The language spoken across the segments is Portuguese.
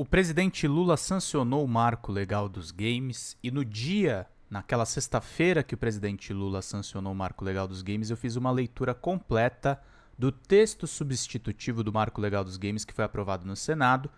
O presidente Lula sancionou o marco legal dos games e no dia, naquela sexta-feira que o presidente Lula sancionou o marco legal dos games, eu fiz uma leitura completa do texto substitutivo do marco legal dos games que foi aprovado no Senado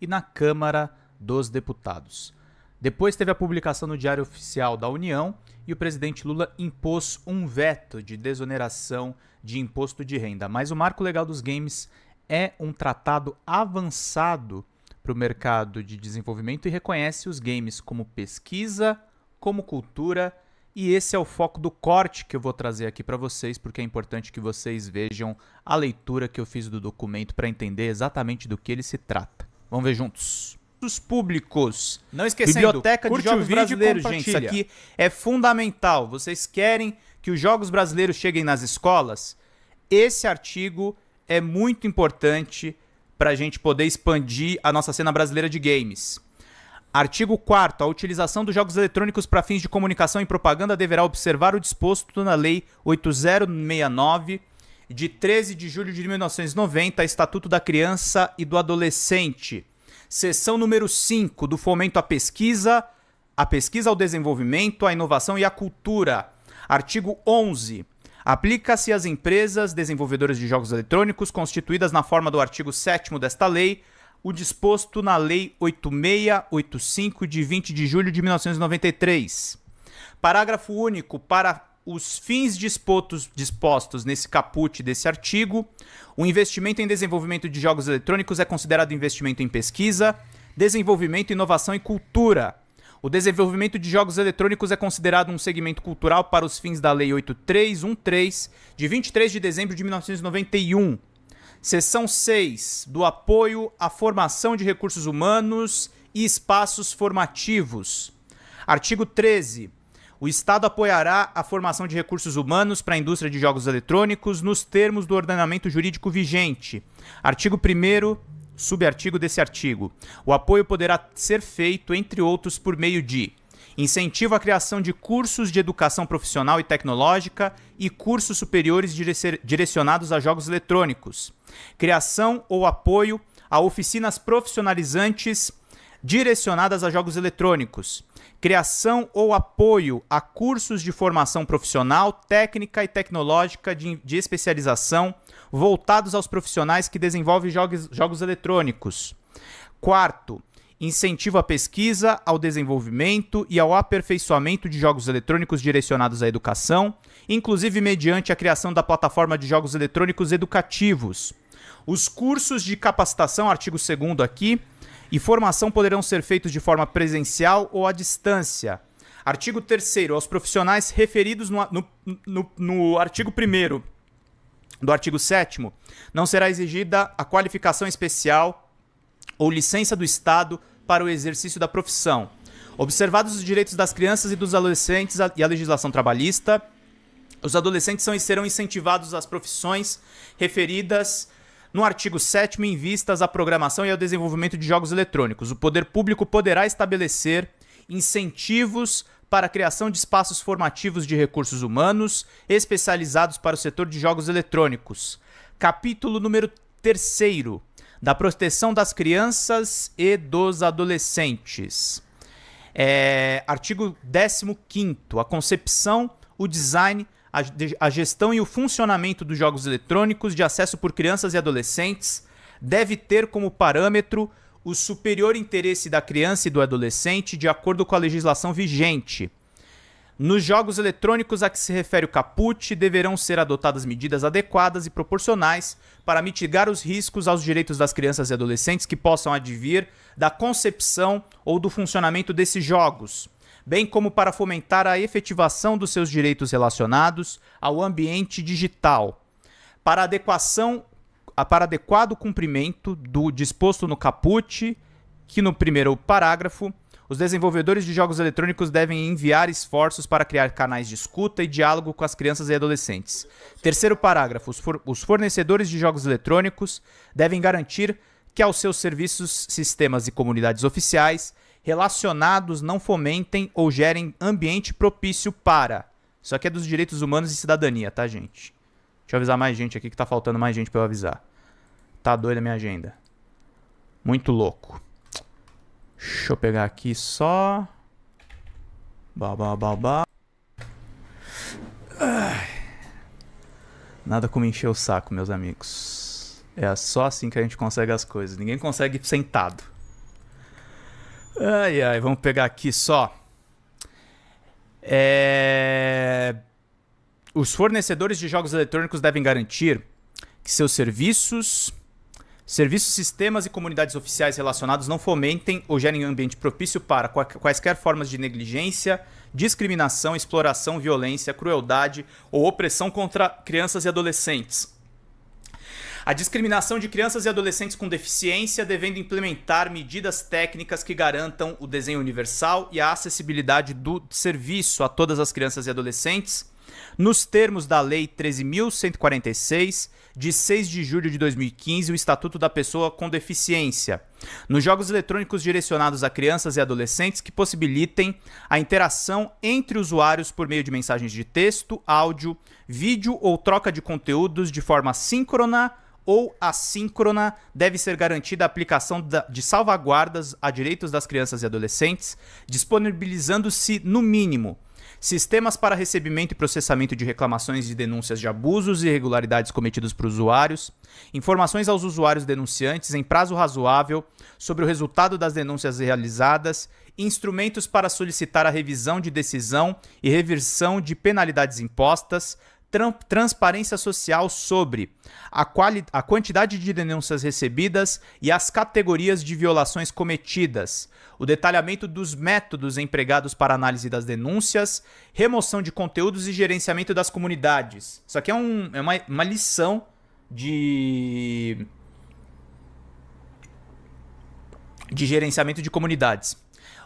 e na Câmara dos Deputados. Depois teve a publicação no Diário Oficial da União e o presidente Lula impôs um veto de desoneração de imposto de renda. Mas o marco legal dos games é um tratado avançado para o mercado de desenvolvimento e reconhece os games como pesquisa, como cultura, e esse é o foco do corte que eu vou trazer aqui para vocês, porque é importante que vocês vejam a leitura que eu fiz do documento para entender exatamente do que ele se trata. Vamos ver juntos. Os públicos. Não esquecendo, Biblioteca de Jogos Brasileiros, gente. Isso aqui é fundamental. Vocês querem que os jogos brasileiros cheguem nas escolas? Esse artigo é muito importante para a gente poder expandir a nossa cena brasileira de games. Artigo 4 A utilização dos jogos eletrônicos para fins de comunicação e propaganda deverá observar o disposto na Lei 8069, de 13 de julho de 1990, Estatuto da Criança e do Adolescente. Seção número 5 do Fomento à Pesquisa, a Pesquisa ao Desenvolvimento, a Inovação e a Cultura. Artigo 11 Aplica-se às empresas desenvolvedoras de jogos eletrônicos constituídas na forma do artigo 7 desta lei o disposto na Lei 8685 de 20 de julho de 1993. Parágrafo único para os fins dispostos, dispostos nesse caput desse artigo, o investimento em desenvolvimento de jogos eletrônicos é considerado investimento em pesquisa, desenvolvimento, inovação e cultura, o desenvolvimento de jogos eletrônicos é considerado um segmento cultural para os fins da Lei 8313, de 23 de dezembro de 1991. Seção 6 do apoio à formação de recursos humanos e espaços formativos. Artigo 13. O Estado apoiará a formação de recursos humanos para a indústria de jogos eletrônicos nos termos do ordenamento jurídico vigente. Artigo 1 subartigo desse artigo. O apoio poderá ser feito, entre outros, por meio de incentivo à criação de cursos de educação profissional e tecnológica e cursos superiores direcionados a jogos eletrônicos, criação ou apoio a oficinas profissionalizantes direcionadas a jogos eletrônicos, criação ou apoio a cursos de formação profissional, técnica e tecnológica de, de especialização voltados aos profissionais que desenvolvem jogos, jogos eletrônicos. Quarto, incentivo à pesquisa, ao desenvolvimento e ao aperfeiçoamento de jogos eletrônicos direcionados à educação, inclusive mediante a criação da plataforma de jogos eletrônicos educativos. Os cursos de capacitação, artigo 2 aqui, e formação poderão ser feitos de forma presencial ou à distância. Artigo 3 aos profissionais referidos no, no, no, no artigo 1 do artigo 7 não será exigida a qualificação especial ou licença do Estado para o exercício da profissão. Observados os direitos das crianças e dos adolescentes e a legislação trabalhista, os adolescentes são, serão incentivados às profissões referidas no artigo 7 em vistas à programação e ao desenvolvimento de jogos eletrônicos. O poder público poderá estabelecer incentivos para a criação de espaços formativos de recursos humanos especializados para o setor de jogos eletrônicos. Capítulo número 3 da proteção das crianças e dos adolescentes. É, artigo 15 a concepção, o design, a, a gestão e o funcionamento dos jogos eletrônicos de acesso por crianças e adolescentes deve ter como parâmetro o superior interesse da criança e do adolescente de acordo com a legislação vigente. Nos jogos eletrônicos a que se refere o caput, deverão ser adotadas medidas adequadas e proporcionais para mitigar os riscos aos direitos das crianças e adolescentes que possam advir da concepção ou do funcionamento desses jogos, bem como para fomentar a efetivação dos seus direitos relacionados ao ambiente digital. Para adequação para adequado cumprimento do disposto no caput, que no primeiro parágrafo, os desenvolvedores de jogos eletrônicos devem enviar esforços para criar canais de escuta e diálogo com as crianças e adolescentes. Terceiro parágrafo: os fornecedores de jogos eletrônicos devem garantir que aos seus serviços, sistemas e comunidades oficiais relacionados não fomentem ou gerem ambiente propício para. Isso aqui é dos direitos humanos e cidadania, tá, gente? Deixa eu avisar mais gente aqui que tá faltando mais gente para eu avisar. Tá doida a minha agenda. Muito louco. Deixa eu pegar aqui só. Babá, babá. Nada como encher o saco, meus amigos. É só assim que a gente consegue as coisas. Ninguém consegue sentado. Ai, ai, vamos pegar aqui só. É... Os fornecedores de jogos eletrônicos devem garantir que seus serviços, serviços, sistemas e comunidades oficiais relacionados não fomentem ou gerem ambiente propício para quaisquer formas de negligência, discriminação, exploração, violência, crueldade ou opressão contra crianças e adolescentes. A discriminação de crianças e adolescentes com deficiência devendo implementar medidas técnicas que garantam o desenho universal e a acessibilidade do serviço a todas as crianças e adolescentes, nos termos da Lei 13.146 de 6 de julho de 2015, o Estatuto da Pessoa com Deficiência, nos jogos eletrônicos direcionados a crianças e adolescentes que possibilitem a interação entre usuários por meio de mensagens de texto, áudio, vídeo ou troca de conteúdos de forma síncrona ou assíncrona, deve ser garantida a aplicação de salvaguardas a direitos das crianças e adolescentes, disponibilizando-se, no mínimo, sistemas para recebimento e processamento de reclamações e denúncias de abusos e irregularidades cometidos por usuários, informações aos usuários denunciantes em prazo razoável sobre o resultado das denúncias realizadas, instrumentos para solicitar a revisão de decisão e reversão de penalidades impostas, transparência social sobre a, a quantidade de denúncias recebidas e as categorias de violações cometidas, o detalhamento dos métodos empregados para análise das denúncias, remoção de conteúdos e gerenciamento das comunidades. Isso aqui é, um, é uma, uma lição de. de gerenciamento de comunidades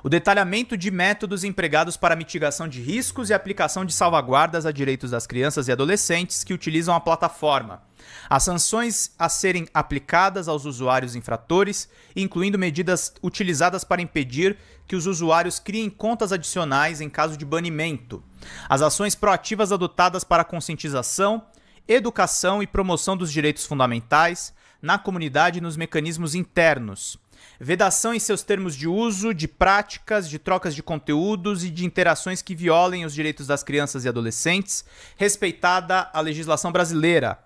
o detalhamento de métodos empregados para mitigação de riscos e aplicação de salvaguardas a direitos das crianças e adolescentes que utilizam a plataforma, as sanções a serem aplicadas aos usuários infratores, incluindo medidas utilizadas para impedir que os usuários criem contas adicionais em caso de banimento, as ações proativas adotadas para conscientização, educação e promoção dos direitos fundamentais na comunidade e nos mecanismos internos Vedação em seus termos de uso, de práticas, de trocas de conteúdos e de interações que violem os direitos das crianças e adolescentes, respeitada a legislação brasileira.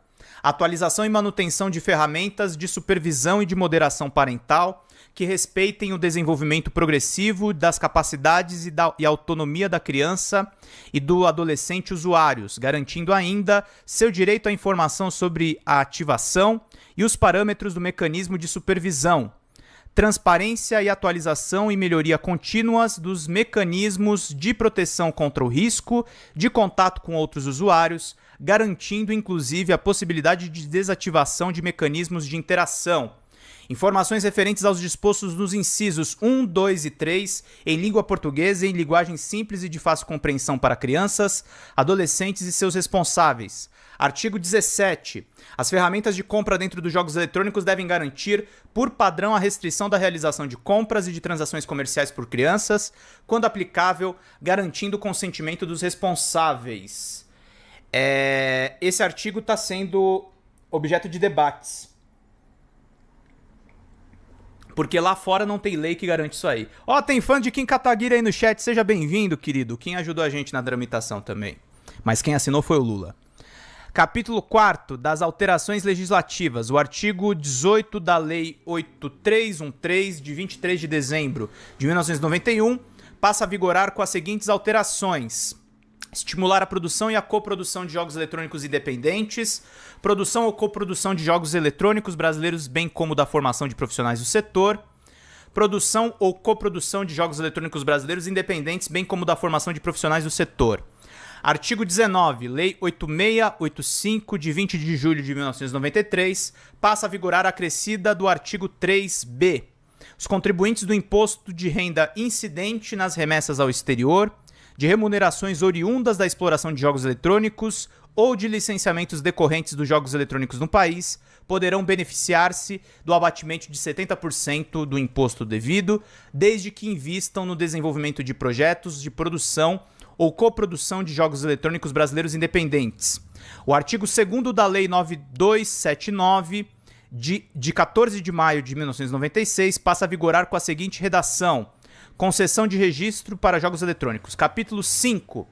Atualização e manutenção de ferramentas de supervisão e de moderação parental que respeitem o desenvolvimento progressivo das capacidades e, da, e autonomia da criança e do adolescente usuários, garantindo ainda seu direito à informação sobre a ativação e os parâmetros do mecanismo de supervisão, transparência e atualização e melhoria contínuas dos mecanismos de proteção contra o risco de contato com outros usuários, garantindo inclusive a possibilidade de desativação de mecanismos de interação. Informações referentes aos dispostos nos incisos 1, 2 e 3 em língua portuguesa e em linguagem simples e de fácil compreensão para crianças, adolescentes e seus responsáveis Artigo 17. As ferramentas de compra dentro dos jogos eletrônicos devem garantir, por padrão, a restrição da realização de compras e de transações comerciais por crianças, quando aplicável, garantindo o consentimento dos responsáveis. É... Esse artigo está sendo objeto de debates. Porque lá fora não tem lei que garante isso aí. Ó, oh, tem fã de Kim Kataguiri aí no chat. Seja bem-vindo, querido. Quem ajudou a gente na tramitação também. Mas quem assinou foi o Lula. Capítulo 4 das alterações legislativas. O artigo 18 da Lei 8313, de 23 de dezembro de 1991, passa a vigorar com as seguintes alterações: estimular a produção e a coprodução de jogos eletrônicos independentes, produção ou coprodução de jogos eletrônicos brasileiros, bem como da formação de profissionais do setor, produção ou coprodução de jogos eletrônicos brasileiros independentes, bem como da formação de profissionais do setor Artigo 19, Lei 8685, de 20 de julho de 1993, passa a vigorar a crescida do artigo 3b. Os contribuintes do imposto de renda incidente nas remessas ao exterior, de remunerações oriundas da exploração de jogos eletrônicos ou de licenciamentos decorrentes dos jogos eletrônicos no país, poderão beneficiar-se do abatimento de 70% do imposto devido, desde que invistam no desenvolvimento de projetos de produção ou coprodução de jogos eletrônicos brasileiros independentes. O artigo 2 da Lei 9279 de, de 14 de maio de 1996 passa a vigorar com a seguinte redação: Concessão de registro para jogos eletrônicos. Capítulo 5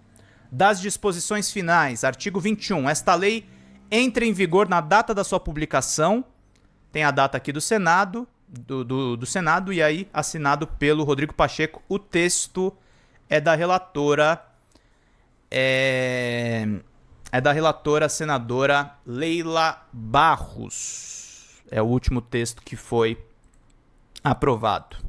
das disposições finais. Artigo 21. Esta lei entra em vigor na data da sua publicação. Tem a data aqui do Senado, do, do, do Senado, e aí assinado pelo Rodrigo Pacheco. O texto é da relatora. É, é da relatora senadora Leila Barros. É o último texto que foi aprovado.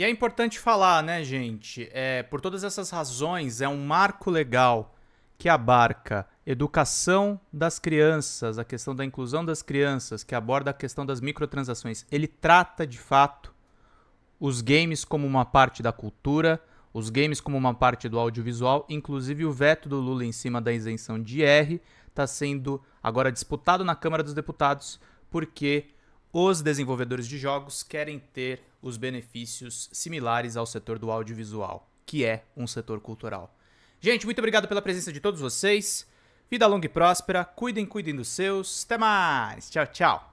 E é importante falar, né, gente? É, por todas essas razões, é um marco legal que abarca educação das crianças, a questão da inclusão das crianças, que aborda a questão das microtransações. Ele trata, de fato, os games como uma parte da cultura, os games como uma parte do audiovisual, inclusive o veto do Lula em cima da isenção de R está sendo agora disputado na Câmara dos Deputados, porque os desenvolvedores de jogos querem ter os benefícios similares ao setor do audiovisual, que é um setor cultural. Gente, muito obrigado pela presença de todos vocês. Vida longa e próspera. Cuidem, cuidem dos seus. Até mais. Tchau, tchau.